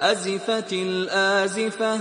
أزفت الآزفة.